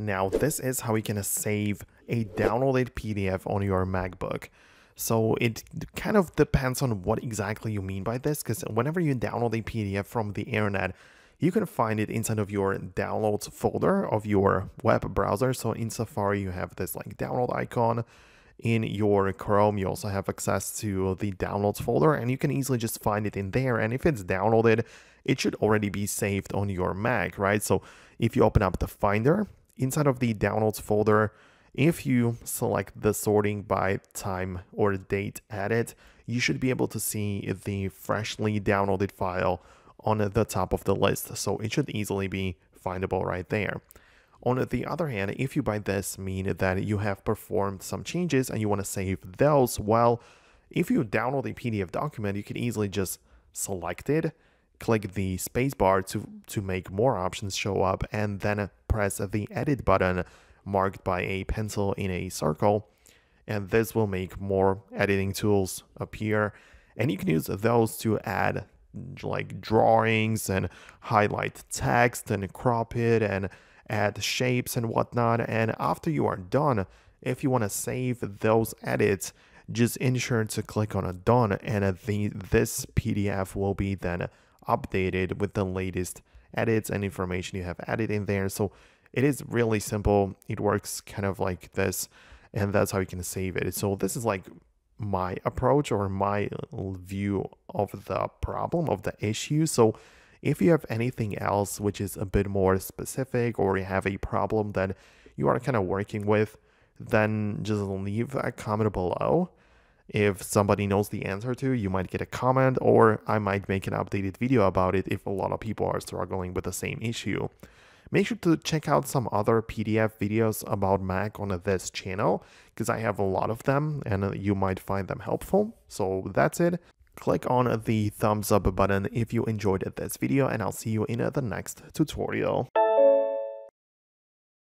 Now this is how you can save a downloaded PDF on your MacBook. So it kind of depends on what exactly you mean by this because whenever you download a PDF from the internet, you can find it inside of your downloads folder of your web browser. So in Safari, you have this like download icon. In your Chrome, you also have access to the downloads folder and you can easily just find it in there. And if it's downloaded, it should already be saved on your Mac, right? So if you open up the Finder, inside of the downloads folder, if you select the sorting by time or date added, you should be able to see the freshly downloaded file on the top of the list. So it should easily be findable right there. On the other hand, if you by this mean that you have performed some changes and you want to save those, well, if you download a PDF document, you can easily just select it, click the spacebar to, to make more options show up, and then press the edit button marked by a pencil in a circle. And this will make more editing tools appear. And you can use those to add like drawings and highlight text and crop it and add shapes and whatnot. And after you are done, if you want to save those edits, just ensure to click on a done and the, this PDF will be then updated with the latest edits and information you have added in there. So it is really simple. It works kind of like this and that's how you can save it. So this is like my approach or my view of the problem of the issue. So if you have anything else which is a bit more specific or you have a problem that you are kind of working with, then just leave a comment below. If somebody knows the answer to, you might get a comment or I might make an updated video about it if a lot of people are struggling with the same issue. Make sure to check out some other PDF videos about Mac on this channel because I have a lot of them and you might find them helpful. So that's it. Click on the thumbs up button if you enjoyed this video and I'll see you in the next tutorial.